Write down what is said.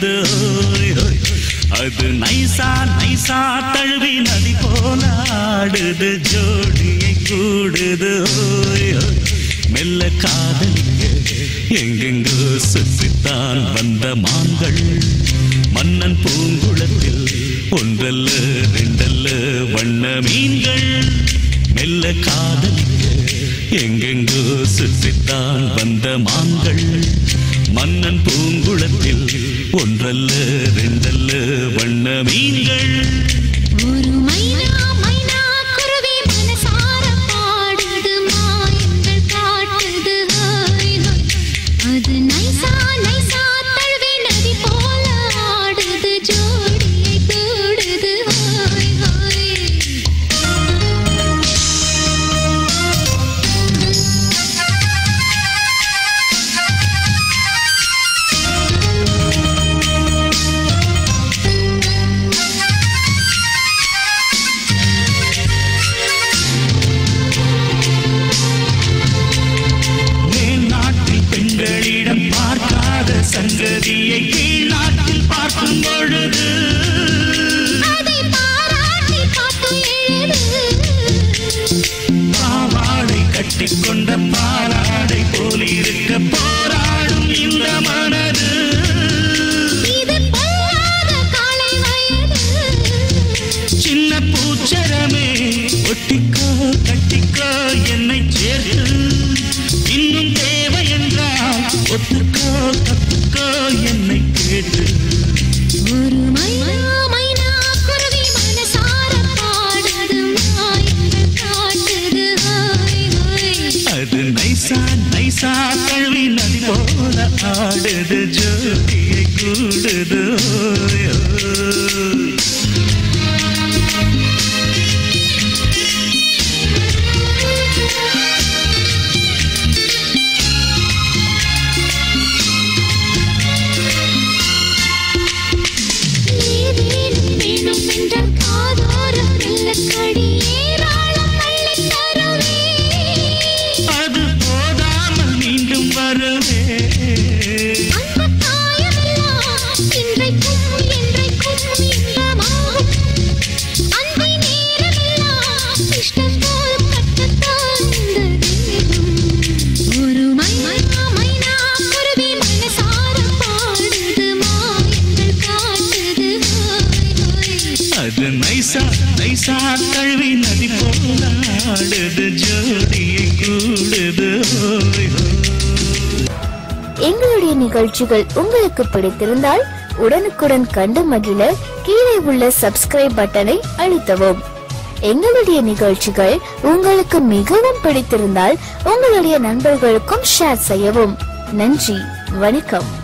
தழுவுது அது நைசா நைசா தழுவி நதி போலாடுது. ஜோடியை கூடுது. மெல்ல காதலிக்க எங்கெங்கு சுற்றித்தான் வந்த மான்கள். மன்னன் பூங்குளத்தில் ஒன்றல்ல ரெண்டல்ல வண்ண மீன்கள். மெல்ல காதல் எங்கெங்கோ சுற்றித்தான் வந்த மான்கள். மன்னன் பூங்குளத்தில் ஒன்றல்ல ரெண்டல்ல வண்ண மீன்கள் பாலாடை போல் இருக்க போராடும் இந்த மனது. சின்ன பூச்சரமே ஒட்டிக்கோ கட்டிக்கோ என்னை சேர்த்து. இன்னும் தேவை என்றால் ஒத்துக்கோ கத்துக்கோ என்னை கேட்டு. ஒரு மைனா நைசா கழுவி நதி போல ஆடுது ஜோதியை கூடுது அது நைசா நைசா கழுவி நதி போலாடுது ஜோதியை கூடுது. எங்களுடைய நிகழ்ச்சிகள் உங்களுக்கு பிடித்திருந்தால் உடனுக்குடன் கண்டு மகிழ கீழே உள்ள சப்ஸ்கிரைப் பட்டனை அழுத்தவும். எங்களுடைய நிகழ்ச்சிகள் உங்களுக்கு மிகவும் பிடித்திருந்தால் உங்களுடைய நண்பர்களுக்கும் ஷேர் செய்யவும். நன்றி வணக்கம்.